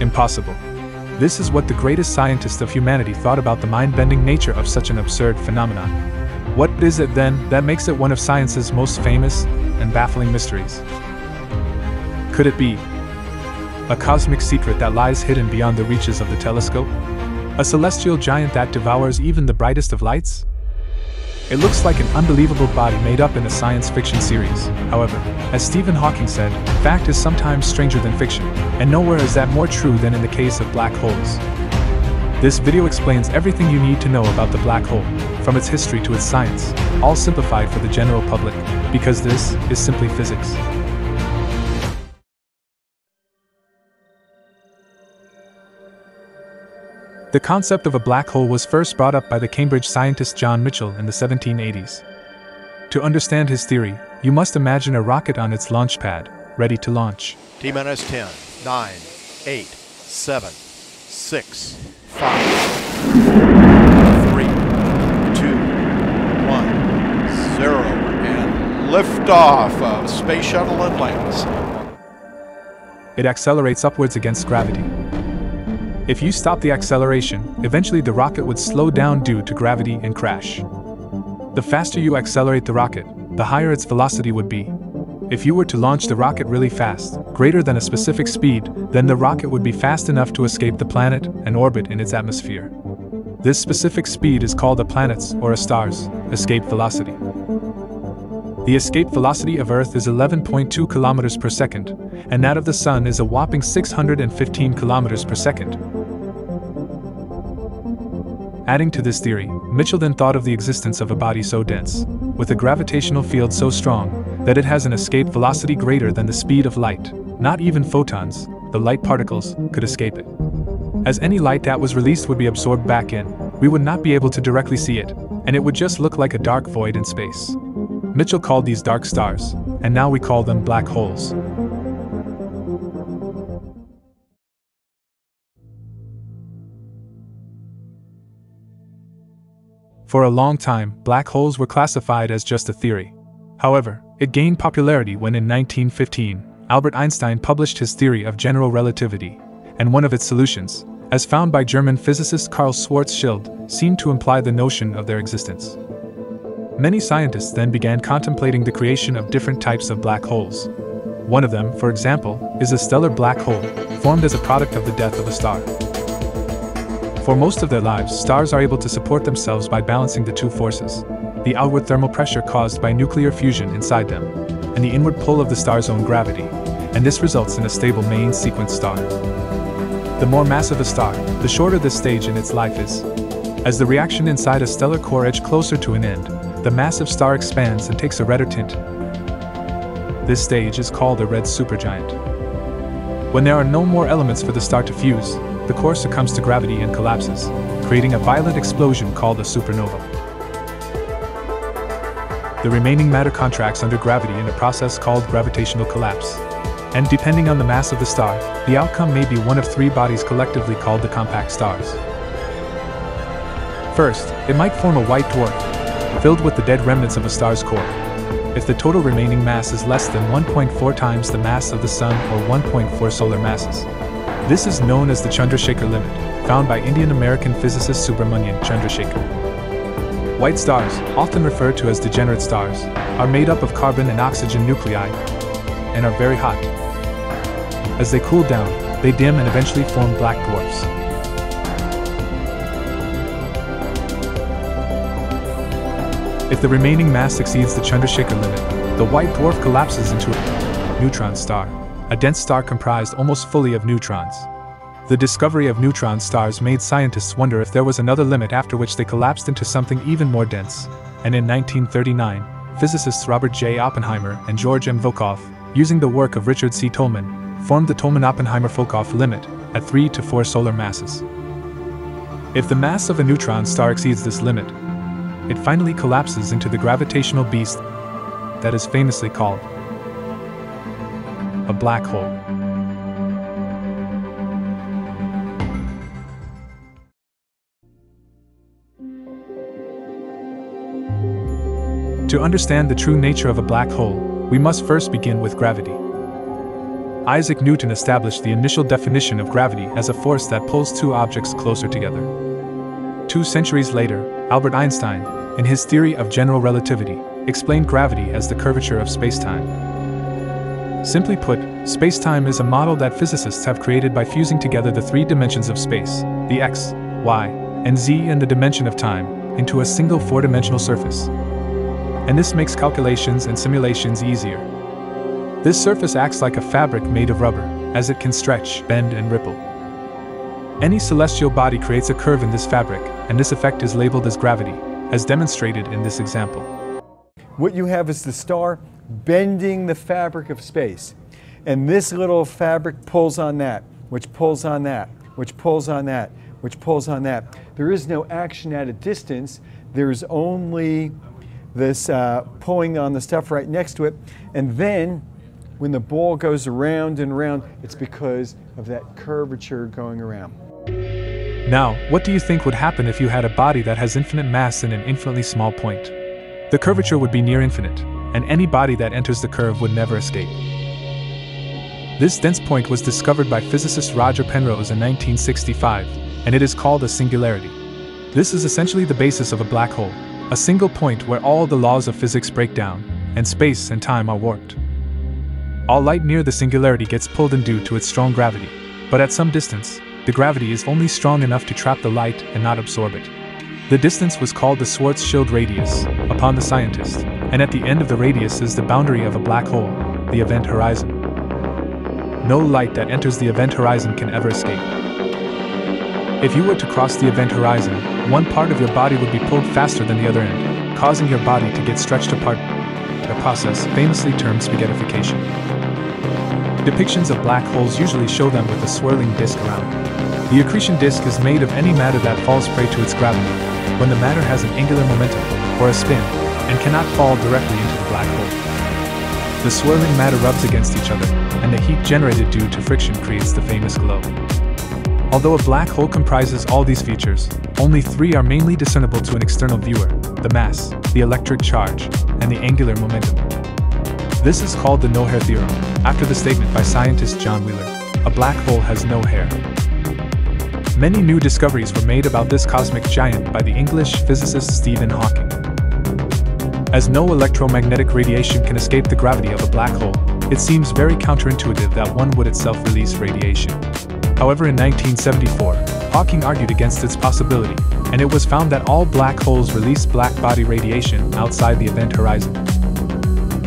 Impossible. This is what the greatest scientist of humanity thought about the mind bending nature of such an absurd phenomenon. What is it then that makes it one of science's most famous and baffling mysteries? Could it be a cosmic secret that lies hidden beyond the reaches of the telescope? A celestial giant that devours even the brightest of lights? It looks like an unbelievable body made up in a science fiction series. However, as Stephen Hawking said, fact is sometimes stranger than fiction, and nowhere is that more true than in the case of black holes. This video explains everything you need to know about the black hole, from its history to its science, all simplified for the general public, because this is simply physics. The concept of a black hole was first brought up by the Cambridge scientist John Michell in the 1780s. To understand his theory, you must imagine a rocket on its launch pad, ready to launch. T minus 10, 9, 8, 7, 6, 5, 3, 2, 1, 0, and liftoff of Space Shuttle Atlantis. It accelerates upwards against gravity. If you stop the acceleration, eventually the rocket would slow down due to gravity and crash. The faster you accelerate the rocket, the higher its velocity would be. If you were to launch the rocket really fast, greater than a specific speed, then the rocket would be fast enough to escape the planet and orbit in its atmosphere. This specific speed is called a planet's or a star's escape velocity. The escape velocity of Earth is 11.2 kilometers per second, and that of the Sun is a whopping 615 kilometers per second. Adding to this theory, Michell then thought of the existence of a body so dense, with a gravitational field so strong, that it has an escape velocity greater than the speed of light. Not even photons, the light particles, could escape it. As any light that was released would be absorbed back in, we would not be able to directly see it, and it would just look like a dark void in space. Michell called these dark stars, and now we call them black holes. For a long time, black holes were classified as just a theory. However, it gained popularity when in 1915, Albert Einstein published his theory of general relativity, and one of its solutions, as found by German physicist Karl Schwarzschild, seemed to imply the notion of their existence. Many scientists then began contemplating the creation of different types of black holes. One of them, for example, is a stellar black hole, formed as a product of the death of a star. For most of their lives, stars are able to support themselves by balancing the two forces the outward thermal pressure caused by nuclear fusion inside them, and the inward pull of the star's own gravity, and this results in a stable main sequence star. The more massive a star, the shorter this stage in its life is. As the reaction inside a stellar core edge closer to an end, the massive star expands and takes a redder tint. This stage is called a red supergiant. When there are no more elements for the star to fuse, the core succumbs to gravity and collapses, creating a violent explosion called a supernova. The remaining matter contracts under gravity in a process called gravitational collapse. And depending on the mass of the star, the outcome may be one of three bodies collectively called the compact stars. First, it might form a white dwarf, filled with the dead remnants of a star's core. If the total remaining mass is less than 1.4 times the mass of the Sun or 1.4 solar masses. This is known as the Chandrasekhar limit, found by Indian American physicist Subrahmanyan Chandrasekhar. White stars, often referred to as degenerate stars, are made up of carbon and oxygen nuclei and are very hot. As they cool down, they dim and eventually form black dwarfs. If the remaining mass exceeds the Chandrasekhar limit, the white dwarf collapses into a neutron star, a dense star comprised almost fully of neutrons. The discovery of neutron stars made scientists wonder if there was another limit after which they collapsed into something even more dense. And in 1939, physicists Robert J. Oppenheimer and George M. Volkoff, using the work of Richard C. Tolman, formed the Tolman Oppenheimer Volkoff limit at 3 to 4 solar masses. If the mass of a neutron star exceeds this limit, it finally collapses into the gravitational beast that is famously called a black hole. To understand the true nature of a black hole, we must first begin with gravity. Isaac Newton established the initial definition of gravity as a force that pulls two objects closer together. Two centuries later, Albert Einstein, in his theory of general relativity, explained gravity as the curvature of spacetime. Simply put, spacetime is a model that physicists have created by fusing together the three dimensions of space the x, y, and z and the dimension of time into a single four dimensional surface. And this makes calculations and simulations easier. This surface acts like a fabric made of rubber, as it can stretch, bend, and ripple. Any celestial body creates a curve in this fabric, and this effect is labeled as gravity, as demonstrated in this example. What you have is the star bending the fabric of space. And this little fabric pulls on that, which pulls on that, which pulls on that, which pulls on that. There is no action at a distance. There's only this uh, pulling on the stuff right next to it. And then when the ball goes around and around, it's because of that curvature going around. Now, what do you think would happen if you had a body that has infinite mass in an infinitely small point? The curvature would be near infinite, and any body that enters the curve would never escape. This dense point was discovered by physicist Roger Penrose in 1965, and it is called a singularity. This is essentially the basis of a black hole, a single point where all the laws of physics break down, and space and time are warped. All light near the singularity gets pulled in due to its strong gravity, but at some distance, the gravity is only strong enough to trap the light and not absorb it. The distance was called the Schwarzschild radius, upon the scientist, and at the end of the radius is the boundary of a black hole, the event horizon. No light that enters the event horizon can ever escape. If you were to cross the event horizon, one part of your body would be pulled faster than the other end, causing your body to get stretched apart, a process famously termed spaghettification. Depictions of black holes usually show them with a swirling disk around. The accretion disk is made of any matter that falls prey to its gravity, when the matter has an angular momentum, or a spin, and cannot fall directly into the black hole. The swirling matter rubs against each other, and the heat generated due to friction creates the famous glow. Although a black hole comprises all these features, only three are mainly discernible to an external viewer the mass, the electric charge, and the angular momentum. This is called the no hair theorem, after the statement by scientist John Wheeler a black hole has no hair. Many new discoveries were made about this cosmic giant by the English physicist Stephen Hawking. As no electromagnetic radiation can escape the gravity of a black hole, it seems very counterintuitive that one would itself release radiation. However, in 1974, Hawking argued against its possibility, and it was found that all black holes release black body radiation outside the event horizon.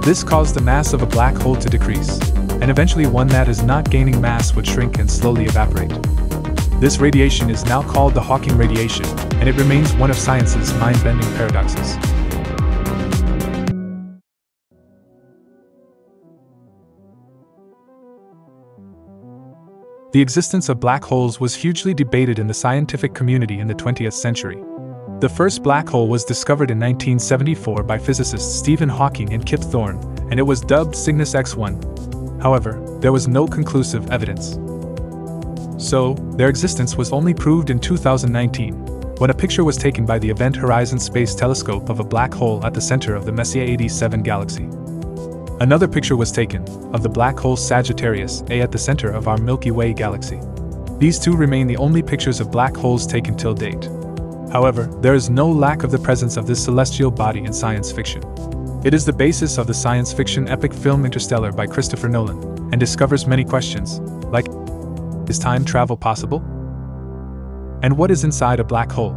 This caused the mass of a black hole to decrease, and eventually one that is not gaining mass would shrink and slowly evaporate. This radiation is now called the Hawking radiation, and it remains one of science's mind bending paradoxes. The existence of black holes was hugely debated in the scientific community in the 20th century. The first black hole was discovered in 1974 by physicists Stephen Hawking and Kip Thorne, and it was dubbed Cygnus X1. However, there was no conclusive evidence. So, their existence was only proved in 2019, when a picture was taken by the Event Horizon Space Telescope of a black hole at the center of the Messier 87 galaxy. Another picture was taken of the black hole Sagittarius A at the center of our Milky Way galaxy. These two remain the only pictures of black holes taken till date. However, there is no lack of the presence of this celestial body in science fiction. It is the basis of the science fiction epic film Interstellar by Christopher Nolan, and discovers many questions, like Is time travel possible? And what is inside a black hole?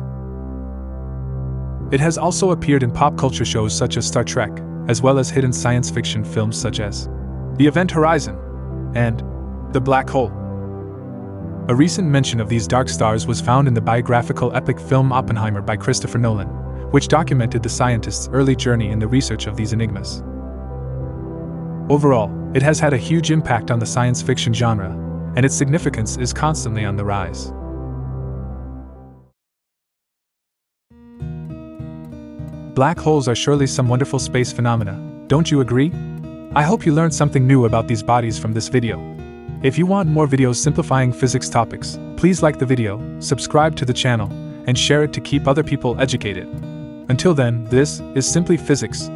It has also appeared in pop culture shows such as Star Trek, as well as hidden science fiction films such as The Event Horizon and The Black Hole. A recent mention of these dark stars was found in the biographical epic film Oppenheimer by Christopher Nolan, which documented the scientist's early journey in the research of these enigmas. Overall, it has had a huge impact on the science fiction genre, and its significance is constantly on the rise. Black holes are surely some wonderful space phenomena, don't you agree? I hope you learned something new about these bodies from this video. If you want more videos simplifying physics topics, please like the video, subscribe to the channel, and share it to keep other people educated. Until then, this is Simply Physics,